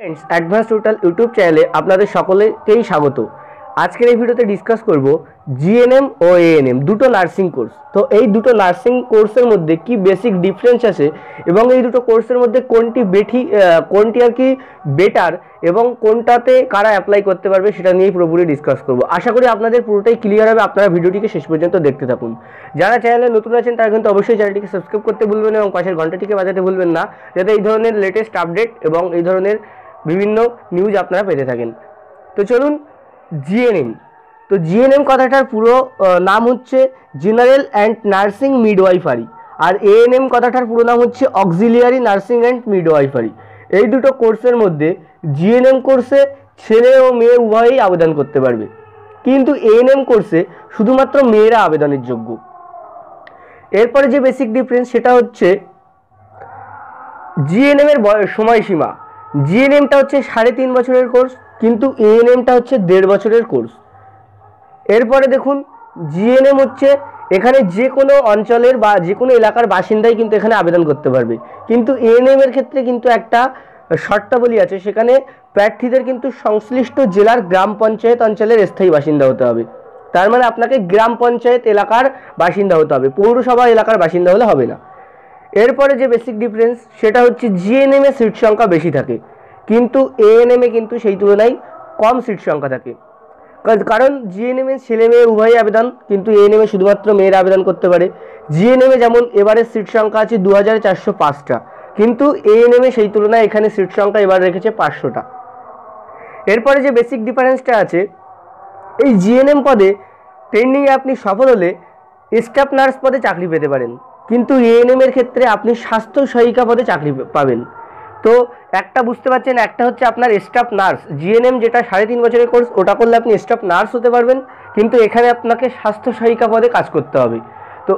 Friends advance total YouTube চ্যানেলে আপনাদের সকলেকেই স্বাগত। আজকের এই ভিডিওতে ডিসকাস করব জিএনএম ও এএনএম দুটো নার্সিং কোর্স তো এই দুটো নার্সিং কোর্সের মধ্যে কি বেসিক ডিফারেন্স আছে এবং এই দুটো কোর্সের মধ্যে কোনটি বেঠি কোনটি আর কি বেটার এবং কোনটাতে কারা অ্যাপ্লাই করতে পারবে সেটা নিয়েই পুরোপুরি ডিসকাস করব। আশা করি আপনাদের পুরোটাই ক্লিয়ার হবে, আপনারা ভিডিওটিকে শেষ পর্যন্ত দেখতে থাকুন। যারা চ্যানেলে নতুন আছেন, তারা কিন্তু অবশ্যই চ্যানেলটিকে সাবস্ক্রাইব করতে ভুলবেন এবং পাশের ঘন্টাটিকে বাজাতে ভুলবেন না, যাতে এই ধরনের লেটেস্ট আপডেট এবং এই ধরনের বিভিন্ন নিউজ আপনারা পেতে থাকেন। তো চলুন জিএনএম তো জিএনএম কথাটার পুরো নাম হচ্ছে জেনারেল অ্যান্ড নার্সিং মিডওয়াইফারি আর এএনএম কথাটার পুরো নাম হচ্ছে অক্সিলিয়ারি নার্সিং অ্যান্ড মিডওয়াইফারি এই দুটো কোর্সের মধ্যে জিএনএম কোর্সে ছেলে ও মেয়ে উভয়েই আবেদন করতে পারবে। কিন্তু এএনএম কোর্সে শুধুমাত্র মেয়েরা আবেদনের যোগ্য। এরপরে যে বেসিক ডিফারেন্স সেটা হচ্ছে জিএনএম এর সময়সীমা। জিএনএমটা হচ্ছে সাড়ে তিন বছরের কোর্স, কিন্তু এএনএমটা হচ্ছে দেড় বছরের কোর্স। এরপরে দেখুন জিএনএম হচ্ছে এখানে যে কোনো অঞ্চলের বা যে কোনো এলাকার বাসিন্দাই কিন্তু এখানে আবেদন করতে পারবে। কিন্তু এএনএম এর ক্ষেত্রে কিন্তু একটা শর্তাবলী আছে, সেখানে প্রার্থীদের কিন্তু সংশ্লিষ্ট জেলার গ্রাম পঞ্চায়েত অঞ্চলের স্থায়ী বাসিন্দা হতে হবে। তার মানে আপনাকে গ্রাম পঞ্চায়েত এলাকার বাসিন্দা হতে হবে, পৌরসভা এলাকার বাসিন্দা হলে হবে না। এরপরে যে বেসিক ডিফারেন্স সেটা হচ্ছে জিএনএম সিট সংখ্যা বেশি থাকে। কিন্তু এএনএম এ কিন্তু সেই তুলনায় কম সিট সংখ্যা থাকে। কারণ জিএনএম এ ছেলে মেয়ে উভয়ই আবেদন, কিন্তু এএনএম শুধুমাত্র মেয়েরা আবেদন করতে পারে। জিএনএম এ যেমন এবারে সিট সংখ্যা আছে দু হাজার চারশো পাঁচটা, কিন্তু এএনএম এ সেই তুলনায় এখানে সিট সংখ্যা এবার রেখেছে পাঁচশোটা। এরপরে যে বেসিক ডিফারেন্সটা আছে, এই জিএনএম পদে ট্রেন্ডিংয়ে আপনি সফল হলে স্টাফ নার্স পদে চাকরি পেতে পারেন। কিন্তু এএনএম এর ক্ষেত্রে আপনি স্বাস্থ্য সহায়িকা পদে চাকরি পাবেন। তো একটা বুঝতে পারছেন, একটা হচ্ছে আপনার স্টাফ নার্স জিএনএম যেটা সাড়ে তিন বছরের কোর্স ওটা করলে আপনি স্টাফ নার্স হতে পারবেন, কিন্তু এখানে আপনাকে স্বাস্থ্য সহায়িকা পদে কাজ করতে হবে। তো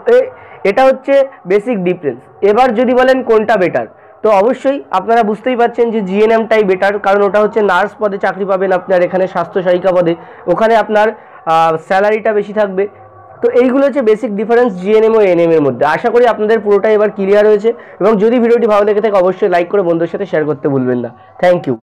এটা হচ্ছে বেসিক ডিফারেন্স এবার যদি বলেন কোনটা বেটার তো অবশ্যই আপনারা বুঝতেই পারছেন যে জিএনএমটাই বেটার কারণ ওটা হচ্ছে নার্স পদে চাকরি পাবেন আপনার এখানে স্বাস্থ্য সহায়িকা পদে। ওখানে আপনার স্যালারিটা বেশি থাকবে তো এইগুলো হচ্ছে বেসিক ডিফারেন্স জিএনএম ও এনএম এর মধ্যে। আশা করি আপনাদের পুরোটাই এবার ক্লিয়ার হয়েছে এবং যদি ভিডিওটি ভালো লেগে থাকে, অবশ্যই লাইক করে বন্ধুদের সাথে শেয়ার করতে ভুলবেন না। Thank you